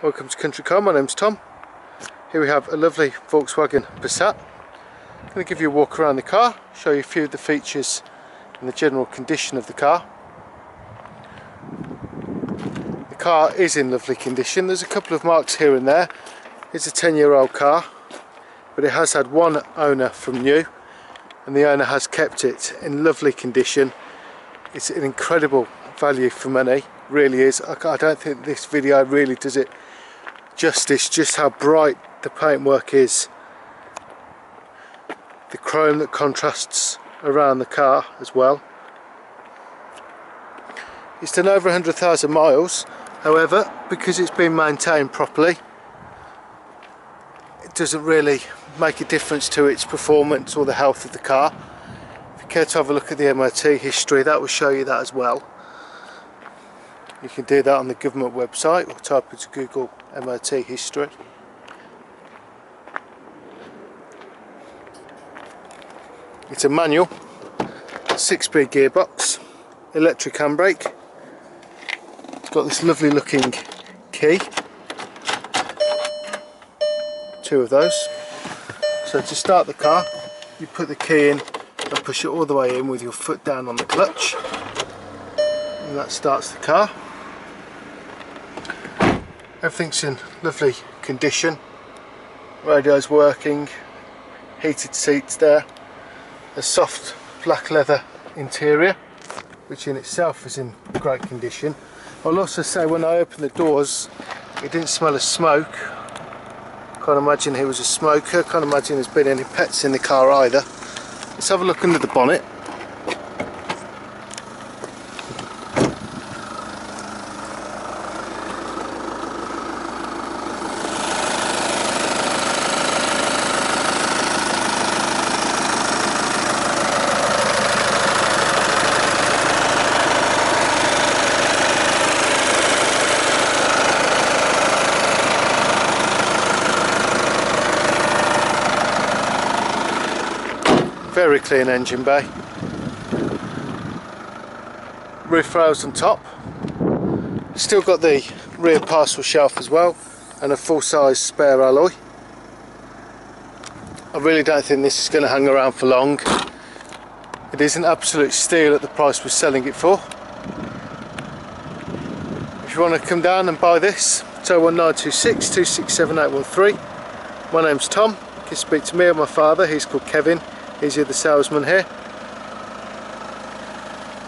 Welcome to Country Car, my name's Tom. Here we have a lovely Volkswagen Passat. I'm going to give you a walk around the car, show you a few of the features and the general condition of the car. The car is in lovely condition, there's a couple of marks here and there. It's a 10 year old car, but it has had one owner from new and the owner has kept it in lovely condition. It's an incredible value for money, really is. I don't think this video really does it justice just how bright the paintwork is. The chrome that contrasts around the car as well. It's done over 100,000 miles. However because it's been maintained properly it doesn't really make a difference to its performance or the health of the car. If you care to have a look at the MOT history that will show you that as well you can do that on the government website or type into Google MOT history. It's a manual, 6-speed gearbox, electric handbrake. It's got this lovely looking key. Two of those. So to start the car, you put the key in and push it all the way in with your foot down on the clutch. And that starts the car everything's in lovely condition. Radio's working. Heated seats there. A soft black leather interior which in itself is in great condition. I'll also say when I opened the doors it didn't smell of smoke. Can't imagine he was a smoker. Can't imagine there's been any pets in the car either. Let's have a look under the bonnet Very clean engine bay. Roof rails on top. Still got the rear parcel shelf as well and a full-size spare alloy. I really don't think this is going to hang around for long. It is an absolute steal at the price we're selling it for. If you want to come down and buy this, it's 01926 267 My name's Tom. You can speak to me or my father, he's called Kevin. He's the salesman here.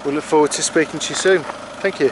We look forward to speaking to you soon. Thank you.